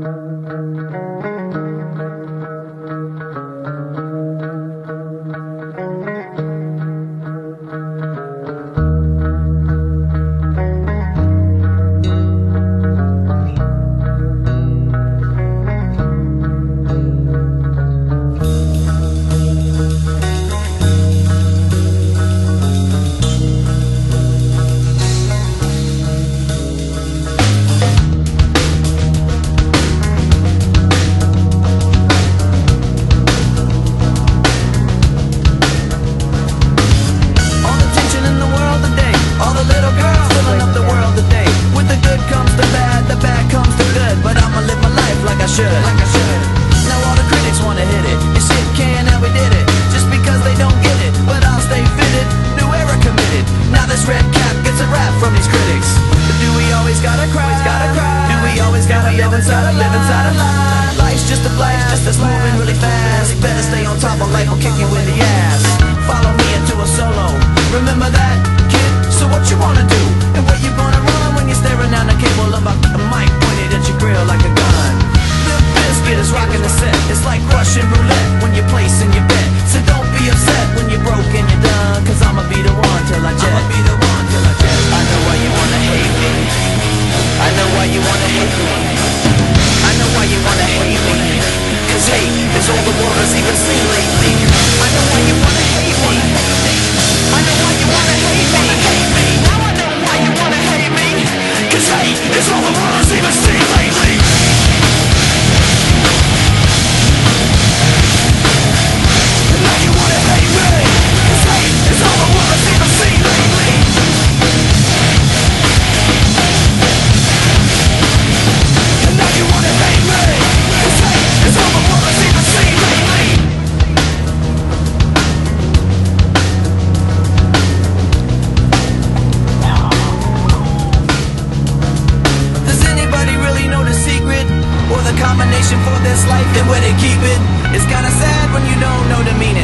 Música always gotta cry? Gotta cry. Do we always gotta live inside a live inside a lie? Life's just a blast just that's moving really fast. Better stay on top of life will kick you in the ass. Follow me into a solo. Remember that, kid? So what you wanna do? And where you gonna run when you're staring down the cable of a, a mic pointed at your grill like a gun? The biscuit is rocking the set. It's like Russian roulette when you're placing your combination for this life and where they keep it? It's kinda sad when you don't know the meaning.